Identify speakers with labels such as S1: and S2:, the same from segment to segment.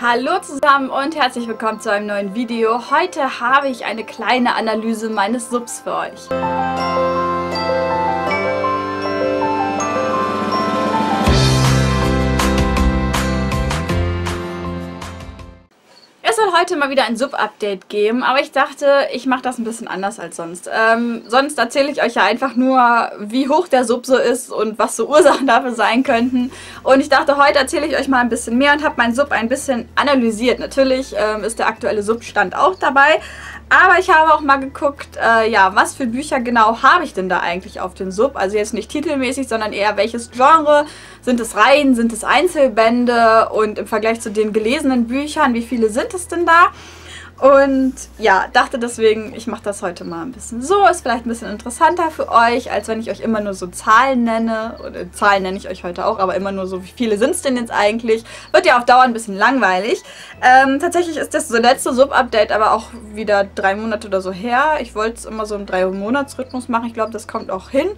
S1: Hallo zusammen und herzlich willkommen zu einem neuen Video. Heute habe ich eine kleine Analyse meines Subs für euch. Soll heute mal wieder ein Sub-Update geben, aber ich dachte, ich mache das ein bisschen anders als sonst. Ähm, sonst erzähle ich euch ja einfach nur, wie hoch der Sub so ist und was so Ursachen dafür sein könnten. Und ich dachte, heute erzähle ich euch mal ein bisschen mehr und habe meinen Sub ein bisschen analysiert. Natürlich ähm, ist der aktuelle Substand auch dabei, aber ich habe auch mal geguckt, äh, ja, was für Bücher genau habe ich denn da eigentlich auf dem Sub? Also jetzt nicht titelmäßig, sondern eher welches Genre. Sind es Reihen, sind es Einzelbände? Und im Vergleich zu den gelesenen Büchern, wie viele sind es denn da? Und ja, dachte deswegen, ich mache das heute mal ein bisschen so. Ist vielleicht ein bisschen interessanter für euch, als wenn ich euch immer nur so Zahlen nenne. Oder Zahlen nenne ich euch heute auch, aber immer nur so, wie viele sind es denn jetzt eigentlich? Wird ja auf Dauer ein bisschen langweilig. Ähm, tatsächlich ist das so letzte Sub-Update aber auch wieder drei Monate oder so her. Ich wollte es immer so im Drei-Monats-Rhythmus machen. Ich glaube, das kommt auch hin.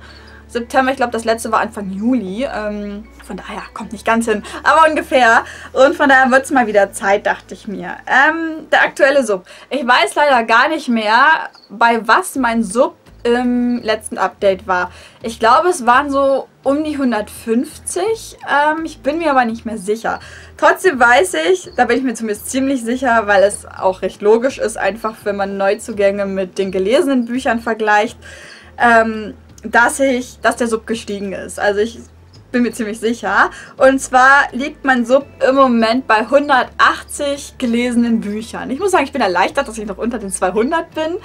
S1: September. Ich glaube, das letzte war Anfang Juli. Ähm, von daher kommt nicht ganz hin, aber ungefähr. Und von daher wird es mal wieder Zeit, dachte ich mir. Ähm, der aktuelle Sub. Ich weiß leider gar nicht mehr, bei was mein Sub im letzten Update war. Ich glaube, es waren so um die 150. Ähm, ich bin mir aber nicht mehr sicher. Trotzdem weiß ich, da bin ich mir zumindest ziemlich sicher, weil es auch recht logisch ist, einfach wenn man Neuzugänge mit den gelesenen Büchern vergleicht. Ähm, dass ich, dass der Sub gestiegen ist. Also ich bin mir ziemlich sicher. Und zwar liegt mein Sub im Moment bei 180 gelesenen Büchern. Ich muss sagen, ich bin erleichtert, dass ich noch unter den 200 bin.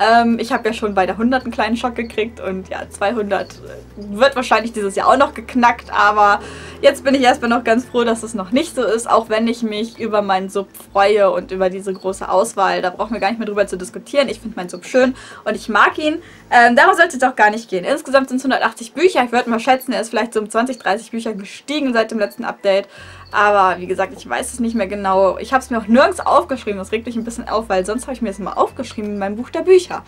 S1: Ähm, ich habe ja schon bei der 100 einen kleinen Schock gekriegt und ja, 200 wird wahrscheinlich dieses Jahr auch noch geknackt, aber jetzt bin ich erstmal noch ganz froh, dass es noch nicht so ist, auch wenn ich mich über meinen Sub freue und über diese große Auswahl. Da brauchen wir gar nicht mehr drüber zu diskutieren. Ich finde meinen Sub schön und ich mag ihn. Ähm, darum sollte es auch gar nicht gehen. Insgesamt sind es 180 Bücher. Ich würde mal schätzen, er ist vielleicht so um 20, 30 Bücher gestiegen seit dem letzten Update. Aber wie gesagt, ich weiß es nicht mehr genau. Ich habe es mir auch nirgends aufgeschrieben. Das regt mich ein bisschen auf, weil sonst habe ich mir das mal aufgeschrieben in meinem Buch der Bücher.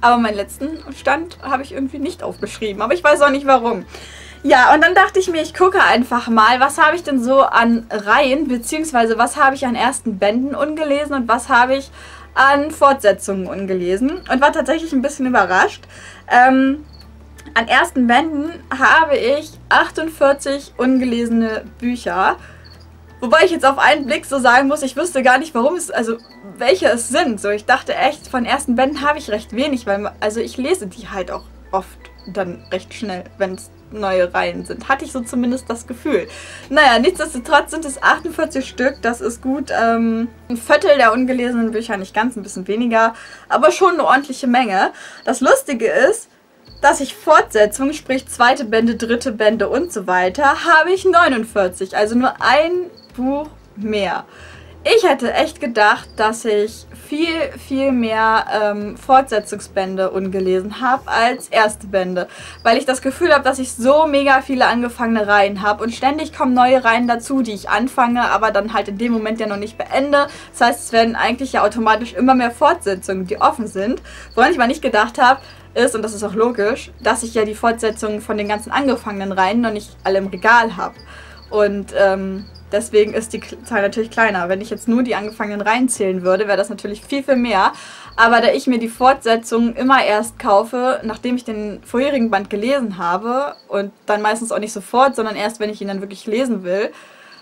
S1: Aber meinen letzten Stand habe ich irgendwie nicht aufgeschrieben. Aber ich weiß auch nicht warum. Ja, und dann dachte ich mir, ich gucke einfach mal, was habe ich denn so an Reihen, beziehungsweise was habe ich an ersten Bänden ungelesen und was habe ich an Fortsetzungen ungelesen. Und war tatsächlich ein bisschen überrascht. Ähm, an ersten Bänden habe ich 48 ungelesene Bücher. Wobei ich jetzt auf einen Blick so sagen muss, ich wüsste gar nicht, warum es, also welche es sind. So, ich dachte echt, von ersten Bänden habe ich recht wenig, weil, also ich lese die halt auch oft dann recht schnell, wenn es neue Reihen sind. Hatte ich so zumindest das Gefühl. Naja, nichtsdestotrotz sind es 48 Stück, das ist gut. Ähm, ein Viertel der ungelesenen Bücher, nicht ganz, ein bisschen weniger, aber schon eine ordentliche Menge. Das Lustige ist, dass ich Fortsetzungen, sprich zweite Bände, dritte Bände und so weiter, habe ich 49. Also nur ein Buch mehr. Ich hätte echt gedacht, dass ich viel, viel mehr ähm, Fortsetzungsbände ungelesen habe als erste Bände. Weil ich das Gefühl habe, dass ich so mega viele angefangene Reihen habe und ständig kommen neue Reihen dazu, die ich anfange, aber dann halt in dem Moment ja noch nicht beende. Das heißt, es werden eigentlich ja automatisch immer mehr Fortsetzungen, die offen sind. Woran ich mal nicht gedacht habe, ist, und das ist auch logisch, dass ich ja die Fortsetzungen von den ganzen angefangenen Reihen noch nicht alle im Regal habe. Und ähm, deswegen ist die Zahl natürlich kleiner. Wenn ich jetzt nur die angefangenen Reihen zählen würde, wäre das natürlich viel, viel mehr. Aber da ich mir die Fortsetzungen immer erst kaufe, nachdem ich den vorherigen Band gelesen habe und dann meistens auch nicht sofort, sondern erst, wenn ich ihn dann wirklich lesen will,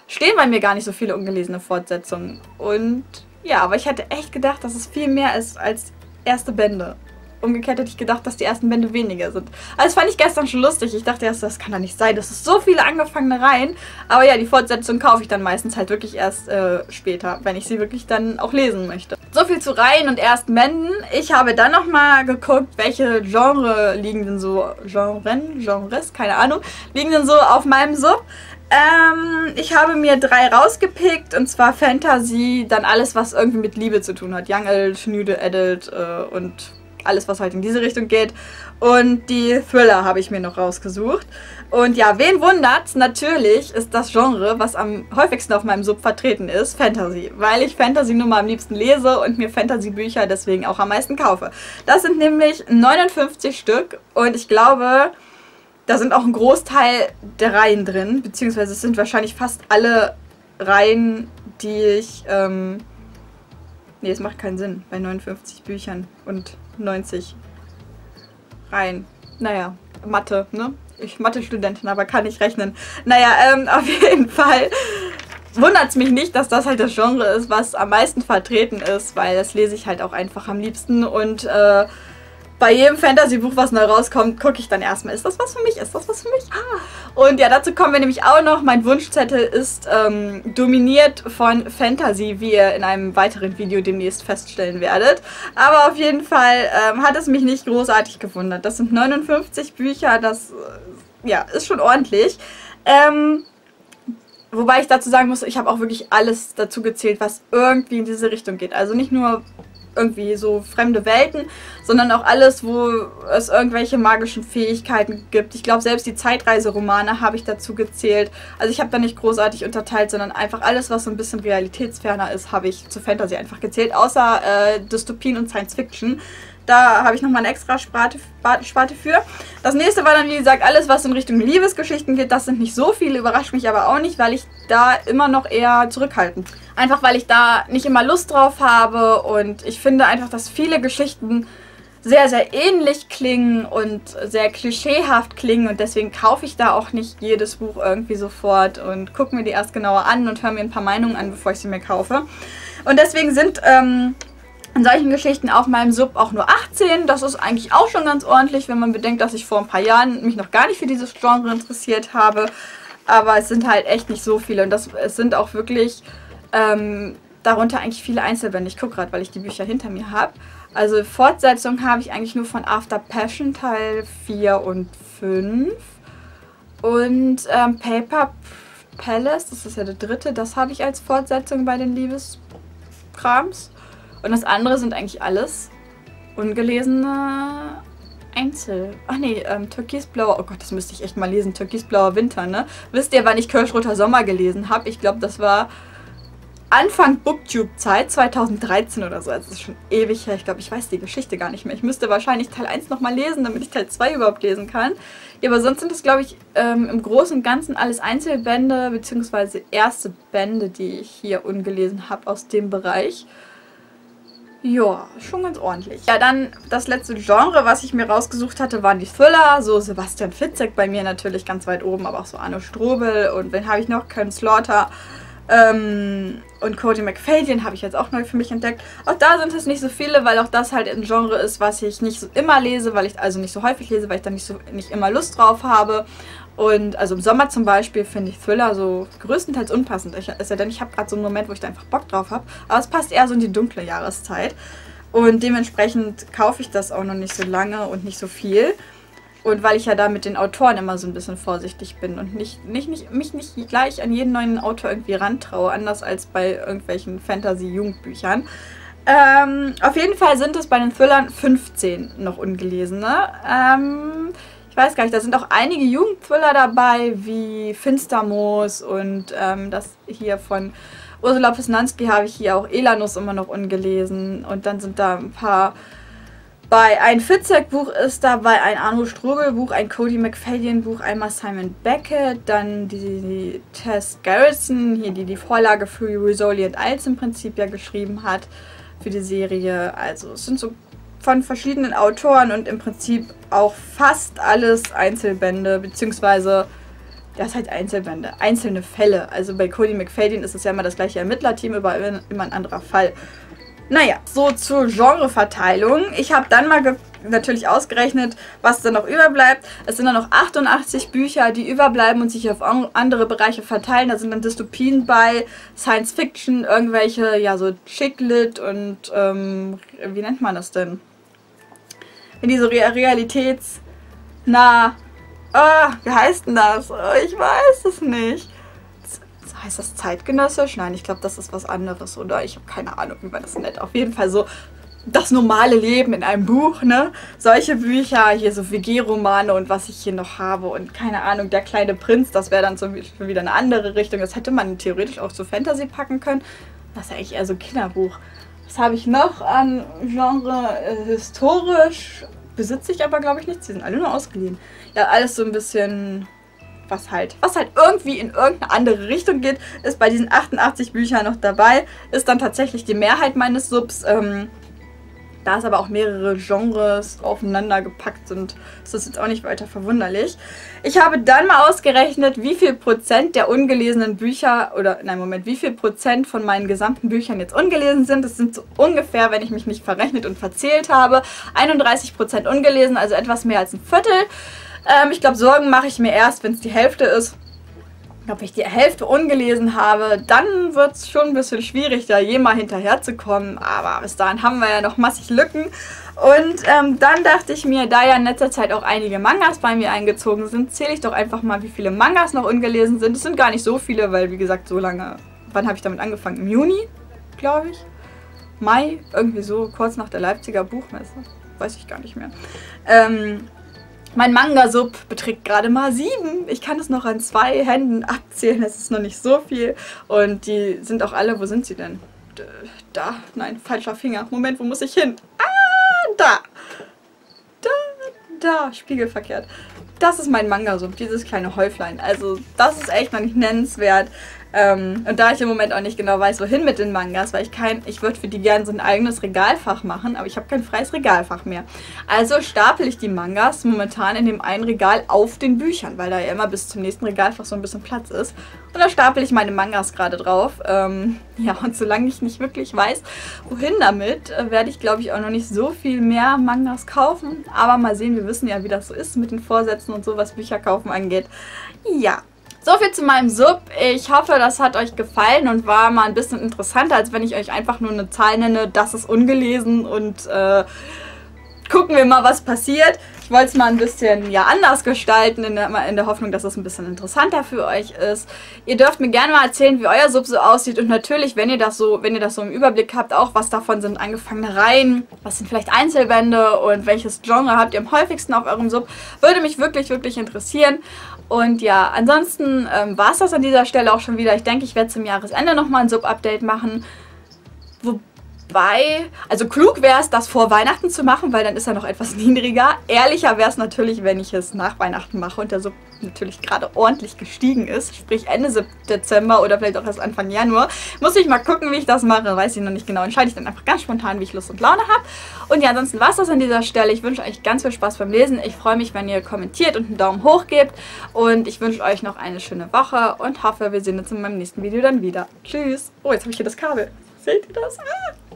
S1: stehen bei mir gar nicht so viele ungelesene Fortsetzungen. Und ja, aber ich hätte echt gedacht, dass es viel mehr ist als erste Bände umgekehrt hätte ich gedacht, dass die ersten Bände weniger sind. Also das fand ich gestern schon lustig. Ich dachte erst, das kann doch nicht sein. Das ist so viele angefangene Reihen. Aber ja, die Fortsetzung kaufe ich dann meistens halt wirklich erst äh, später, wenn ich sie wirklich dann auch lesen möchte. So viel zu Reihen und ersten Bänden. Ich habe dann nochmal geguckt, welche Genre liegen denn so, Genren, Genres, keine Ahnung, liegen denn so auf meinem Sub. Ähm, ich habe mir drei rausgepickt und zwar Fantasy, dann alles, was irgendwie mit Liebe zu tun hat. Young Adult, Schnüde Adult äh, und alles, was halt in diese Richtung geht. Und die Thriller habe ich mir noch rausgesucht. Und ja, wen wundert's? Natürlich ist das Genre, was am häufigsten auf meinem Sub vertreten ist, Fantasy. Weil ich Fantasy nun mal am liebsten lese und mir Fantasy-Bücher deswegen auch am meisten kaufe. Das sind nämlich 59 Stück und ich glaube, da sind auch ein Großteil der Reihen drin, beziehungsweise es sind wahrscheinlich fast alle Reihen, die ich. Ähm, nee, es macht keinen Sinn bei 59 Büchern und 90 Reihen. Naja, Mathe, ne? Ich Mathe-Studentin, aber kann nicht rechnen. Naja, ähm, auf jeden Fall wundert es mich nicht, dass das halt das Genre ist, was am meisten vertreten ist, weil das lese ich halt auch einfach am liebsten und äh, bei jedem Fantasy-Buch, was neu rauskommt, gucke ich dann erstmal, ist das was für mich? Ist das was für mich? Ah. Und ja, dazu kommen wir nämlich auch noch. Mein Wunschzettel ist ähm, dominiert von Fantasy, wie ihr in einem weiteren Video demnächst feststellen werdet. Aber auf jeden Fall ähm, hat es mich nicht großartig gewundert. Das sind 59 Bücher, das äh, ja, ist schon ordentlich. Ähm, wobei ich dazu sagen muss, ich habe auch wirklich alles dazu gezählt, was irgendwie in diese Richtung geht. Also nicht nur irgendwie so fremde Welten, sondern auch alles, wo es irgendwelche magischen Fähigkeiten gibt. Ich glaube, selbst die Zeitreiseromane habe ich dazu gezählt. Also ich habe da nicht großartig unterteilt, sondern einfach alles, was so ein bisschen realitätsferner ist, habe ich zu Fantasy einfach gezählt, außer äh, Dystopien und Science Fiction. Da habe ich nochmal eine extra Sparte, Sparte für. Das nächste war dann, wie gesagt, alles, was in Richtung Liebesgeschichten geht. Das sind nicht so viele, überrascht mich aber auch nicht, weil ich da immer noch eher zurückhaltend. Einfach weil ich da nicht immer Lust drauf habe und ich finde einfach, dass viele Geschichten sehr, sehr ähnlich klingen und sehr klischeehaft klingen und deswegen kaufe ich da auch nicht jedes Buch irgendwie sofort und gucke mir die erst genauer an und höre mir ein paar Meinungen an, bevor ich sie mir kaufe. Und deswegen sind ähm, in solchen Geschichten auf meinem Sub auch nur 18. Das ist eigentlich auch schon ganz ordentlich, wenn man bedenkt, dass ich vor ein paar Jahren mich noch gar nicht für dieses Genre interessiert habe. Aber es sind halt echt nicht so viele. Und das, es sind auch wirklich ähm, darunter eigentlich viele Einzelbände. Ich gucke gerade, weil ich die Bücher hinter mir habe. Also Fortsetzung habe ich eigentlich nur von After Passion Teil 4 und 5. Und ähm, Paper Palace, das ist ja der dritte, das habe ich als Fortsetzung bei den Liebeskrams. Und das andere sind eigentlich alles ungelesene Einzel. Ach nee, ähm, Türkisblauer. Oh Gott, das müsste ich echt mal lesen. Türkisblauer Winter, ne? Wisst ihr, wann ich Kirschroter Sommer gelesen habe? Ich glaube, das war Anfang Booktube-Zeit, 2013 oder so. Also das ist schon ewig her. Ich glaube, ich weiß die Geschichte gar nicht mehr. Ich müsste wahrscheinlich Teil 1 nochmal lesen, damit ich Teil 2 überhaupt lesen kann. Ja, aber sonst sind das, glaube ich, ähm, im Großen und Ganzen alles Einzelbände, beziehungsweise erste Bände, die ich hier ungelesen habe aus dem Bereich. Ja, schon ganz ordentlich. Ja, dann das letzte Genre, was ich mir rausgesucht hatte, waren die Thriller. So Sebastian Fitzek bei mir natürlich ganz weit oben, aber auch so Arno Strobel. Und wen habe ich noch? Ken Slaughter. Ähm, und Cody McFadden habe ich jetzt auch neu für mich entdeckt. Auch da sind es nicht so viele, weil auch das halt ein Genre ist, was ich nicht so immer lese, weil ich also nicht so häufig lese, weil ich da nicht so nicht immer Lust drauf habe. Und also im Sommer zum Beispiel finde ich Thriller so größtenteils unpassend. Ich, ist ja denn ich habe gerade so einen Moment, wo ich da einfach Bock drauf habe. Aber es passt eher so in die dunkle Jahreszeit. Und dementsprechend kaufe ich das auch noch nicht so lange und nicht so viel. Und weil ich ja da mit den Autoren immer so ein bisschen vorsichtig bin und nicht, nicht, nicht, mich nicht gleich an jeden neuen Autor irgendwie rantraue, anders als bei irgendwelchen Fantasy-Jugendbüchern. Ähm, auf jeden Fall sind es bei den Thrillern 15 noch ungelesene. Ähm, weiß gar nicht, da sind auch einige Jugendthriller dabei, wie Finstermoos und ähm, das hier von Ursula Pesnanski habe ich hier auch Elanus immer noch ungelesen. Und dann sind da ein paar. Bei ein Fitzek-Buch ist dabei ein Arno Strobel-Buch, ein Cody McFadden-Buch, einmal Simon Beckett, dann die, die Tess Garrison, hier die die Vorlage für Resolient Isles im Prinzip ja geschrieben hat für die Serie. Also es sind so von verschiedenen Autoren und im Prinzip auch fast alles Einzelbände, beziehungsweise das halt Einzelbände, einzelne Fälle. Also bei Cody McFadden ist es ja immer das gleiche Ermittlerteam, aber immer ein anderer Fall. Naja, so zur Genreverteilung. Ich habe dann mal natürlich ausgerechnet, was dann noch überbleibt. Es sind dann noch 88 Bücher, die überbleiben und sich auf andere Bereiche verteilen. Da sind dann Dystopien bei, Science Fiction, irgendwelche, ja, so Chicklit und, ähm, wie nennt man das denn? wenn die so realitätsnah. Ah, wie heißt denn das? Oh, ich weiß es nicht. Heißt das zeitgenössisch? Nein, ich glaube, das ist was anderes, oder? Ich habe keine Ahnung, wie man das nennt. Auf jeden Fall so das normale Leben in einem Buch, ne? Solche Bücher, hier so WG-Romane und was ich hier noch habe und keine Ahnung, der kleine Prinz, das wäre dann so wieder eine andere Richtung. Das hätte man theoretisch auch zu Fantasy packen können. Das ist ja eigentlich eher so ein Kinderbuch. Was habe ich noch an Genre äh, historisch? Besitze ich aber, glaube ich, nicht. Sie sind alle nur ausgeliehen. Ja, alles so ein bisschen was halt, was halt irgendwie in irgendeine andere Richtung geht, ist bei diesen 88 Büchern noch dabei, ist dann tatsächlich die Mehrheit meines Subs. Ähm, da es aber auch mehrere Genres aufeinander gepackt sind, ist das jetzt auch nicht weiter verwunderlich. Ich habe dann mal ausgerechnet, wie viel Prozent der ungelesenen Bücher, oder nein, Moment, wie viel Prozent von meinen gesamten Büchern jetzt ungelesen sind. Das sind so ungefähr, wenn ich mich nicht verrechnet und verzählt habe, 31 Prozent ungelesen, also etwas mehr als ein Viertel. Ähm, ich glaube, Sorgen mache ich mir erst, wenn es die Hälfte ist ob ich die Hälfte ungelesen habe, dann wird es schon ein bisschen schwierig, da jemals hinterherzukommen. Aber bis dahin haben wir ja noch massig Lücken. Und ähm, dann dachte ich mir, da ja in letzter Zeit auch einige Mangas bei mir eingezogen sind, zähle ich doch einfach mal, wie viele Mangas noch ungelesen sind. Es sind gar nicht so viele, weil wie gesagt, so lange. Wann habe ich damit angefangen? Im Juni, glaube ich. Mai, irgendwie so, kurz nach der Leipziger Buchmesse. Weiß ich gar nicht mehr. Ähm, mein Manga-Sub beträgt gerade mal sieben. Ich kann es noch an zwei Händen abzählen. Das ist noch nicht so viel. Und die sind auch alle. Wo sind sie denn? Da. Nein, falscher Finger. Moment, wo muss ich hin? Ah, da. Da, da. Spiegelverkehrt. Das ist mein Manga-Sub, dieses kleine Häuflein. Also, das ist echt noch nicht nennenswert. Ähm, und da ich im Moment auch nicht genau weiß, wohin mit den Mangas, weil ich kein, ich würde für die gerne so ein eigenes Regalfach machen, aber ich habe kein freies Regalfach mehr. Also stapel ich die Mangas momentan in dem einen Regal auf den Büchern, weil da ja immer bis zum nächsten Regalfach so ein bisschen Platz ist. Und da stapel ich meine Mangas gerade drauf. Ähm, ja, und solange ich nicht wirklich weiß, wohin damit, äh, werde ich, glaube ich, auch noch nicht so viel mehr Mangas kaufen. Aber mal sehen, wir wissen ja, wie das so ist mit den Vorsätzen und so, was Bücher kaufen angeht. Ja, so viel zu meinem Sub. Ich hoffe, das hat euch gefallen und war mal ein bisschen interessanter, als wenn ich euch einfach nur eine Zahl nenne, das ist ungelesen und äh, gucken wir mal, was passiert. Ich wollte es mal ein bisschen ja, anders gestalten, in der, in der Hoffnung, dass es ein bisschen interessanter für euch ist. Ihr dürft mir gerne mal erzählen, wie euer Sub so aussieht und natürlich, wenn ihr das so, wenn ihr das so im Überblick habt, auch was davon sind angefangene Reihen, was sind vielleicht Einzelbände und welches Genre habt ihr am häufigsten auf eurem Sub, würde mich wirklich, wirklich interessieren. Und ja, ansonsten ähm, war es das an dieser Stelle auch schon wieder. Ich denke, ich werde zum Jahresende nochmal ein Sub-Update machen. Wo Wobei, also klug wäre es, das vor Weihnachten zu machen, weil dann ist er noch etwas niedriger. Ehrlicher wäre es natürlich, wenn ich es nach Weihnachten mache und der Sub natürlich gerade ordentlich gestiegen ist. Sprich Ende Dezember oder vielleicht auch erst Anfang Januar. Muss ich mal gucken, wie ich das mache. Weiß ich noch nicht genau. Entscheide ich dann einfach ganz spontan, wie ich Lust und Laune habe. Und ja, ansonsten war es das an dieser Stelle. Ich wünsche euch ganz viel Spaß beim Lesen. Ich freue mich, wenn ihr kommentiert und einen Daumen hoch gebt. Und ich wünsche euch noch eine schöne Woche und hoffe, wir sehen uns in meinem nächsten Video dann wieder. Tschüss. Oh, jetzt habe ich hier das Kabel. Seht ihr das? Ah.